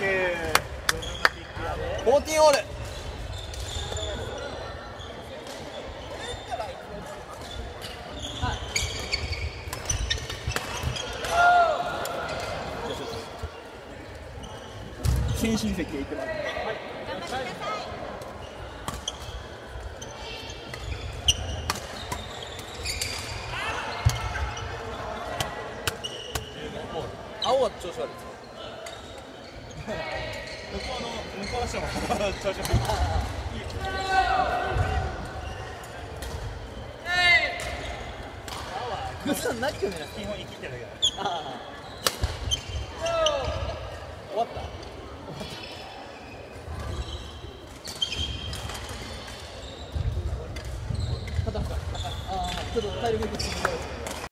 フォーティーオール。先進席へ行ってます青は調子悪いですか？こうの向こうの人も調子悪いグッさん何球目なんですか基本生きてだけだ終わった終わったちょっと体力いくつも